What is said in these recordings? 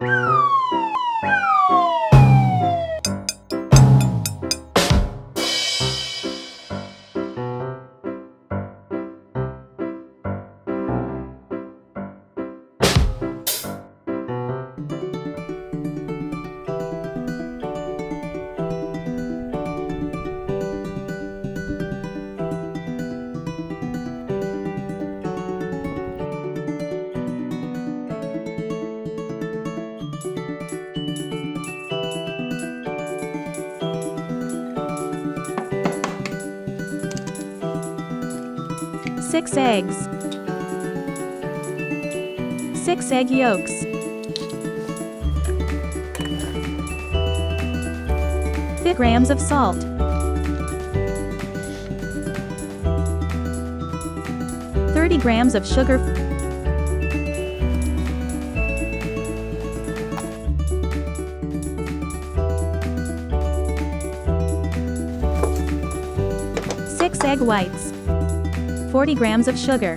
Bye. 6 eggs. 6 egg yolks. Fifty grams of salt. Thirty grams of sugar. Six egg whites. 40 grams of sugar.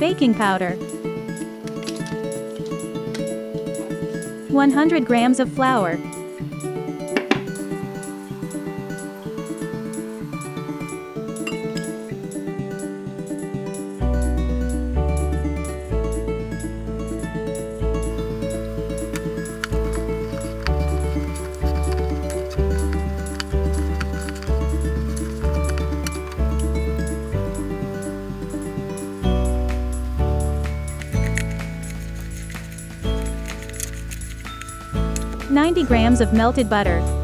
Baking powder. 100 grams of flour. Ninety grams of melted butter.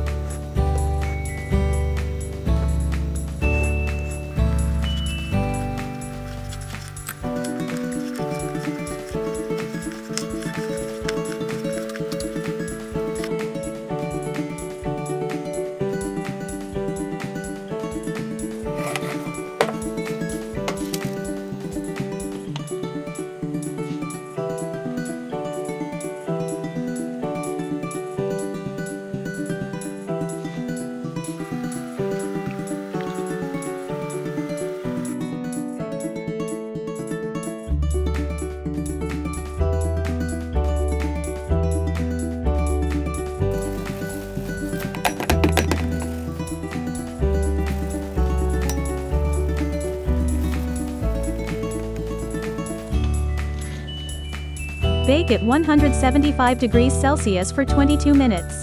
Bake at 175 degrees Celsius for 22 minutes.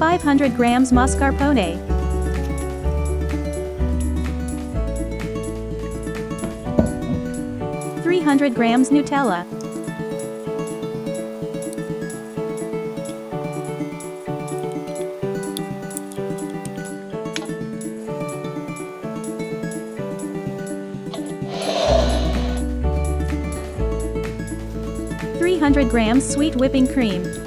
Five hundred grams mascarpone. 300 grams Nutella. Three hundred grams sweet whipping cream.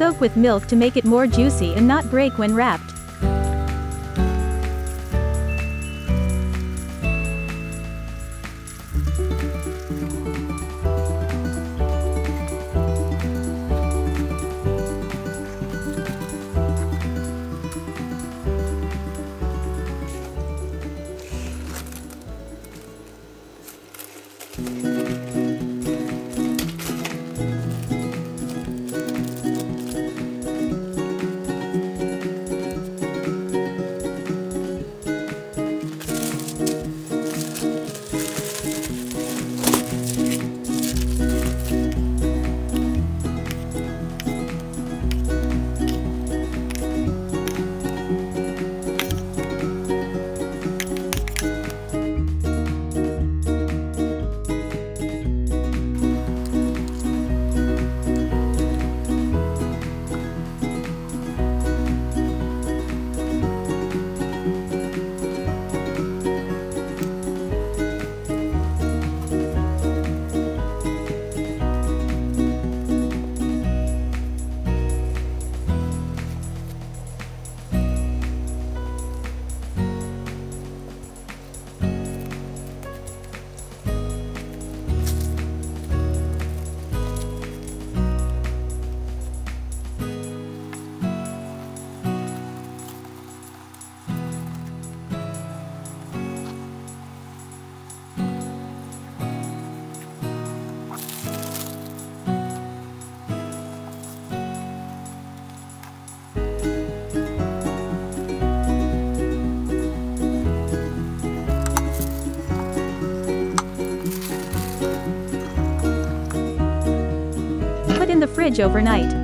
Soak with milk to make it more juicy and not break when wrapped. The fridge overnight.